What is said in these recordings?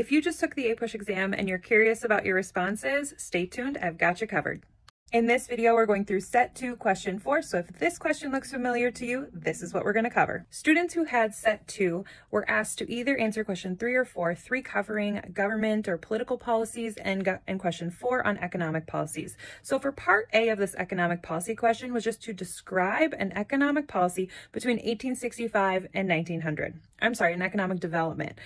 If you just took the APUSH exam and you're curious about your responses, stay tuned, I've got you covered. In this video, we're going through set two, question four. So if this question looks familiar to you, this is what we're gonna cover. Students who had set two were asked to either answer question three or four, three covering government or political policies and, and question four on economic policies. So for part A of this economic policy question was just to describe an economic policy between 1865 and 1900. I'm sorry, an economic development.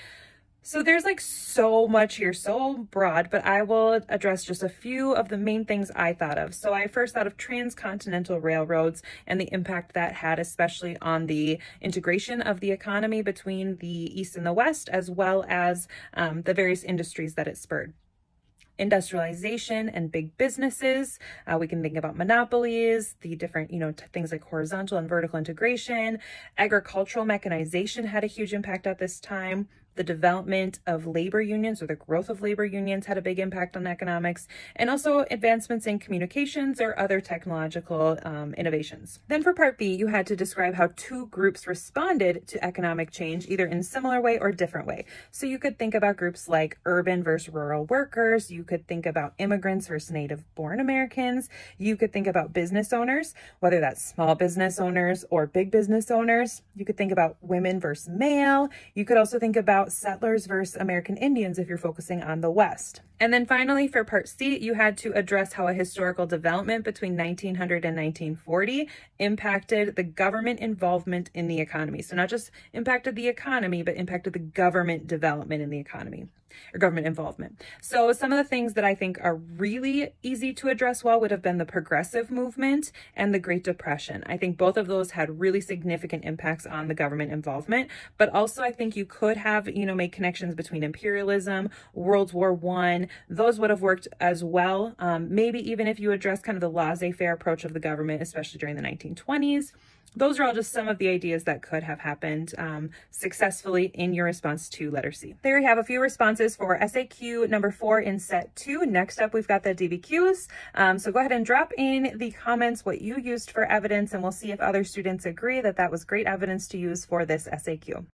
So there's like so much here, so broad, but I will address just a few of the main things I thought of. So I first thought of transcontinental railroads and the impact that had, especially on the integration of the economy between the East and the West, as well as um, the various industries that it spurred industrialization and big businesses. Uh, we can think about monopolies, the different, you know, things like horizontal and vertical integration. Agricultural mechanization had a huge impact at this time the development of labor unions or the growth of labor unions had a big impact on economics, and also advancements in communications or other technological um, innovations. Then for part B, you had to describe how two groups responded to economic change, either in similar way or different way. So you could think about groups like urban versus rural workers. You could think about immigrants versus native born Americans. You could think about business owners, whether that's small business owners or big business owners. You could think about women versus male. You could also think about about settlers versus American Indians if you're focusing on the West. And then finally, for part C, you had to address how a historical development between 1900 and 1940 impacted the government involvement in the economy. So not just impacted the economy, but impacted the government development in the economy or government involvement. So some of the things that I think are really easy to address well would have been the progressive movement and the Great Depression. I think both of those had really significant impacts on the government involvement, but also I think you could have, you know, made connections between imperialism, World War One, those would have worked as well. Um, maybe even if you address kind of the laissez-faire approach of the government, especially during the 1920s. Those are all just some of the ideas that could have happened um, successfully in your response to letter C. There we have a few responses for SAQ number four in set two. Next up, we've got the DBQs. Um, so go ahead and drop in the comments what you used for evidence and we'll see if other students agree that that was great evidence to use for this SAQ.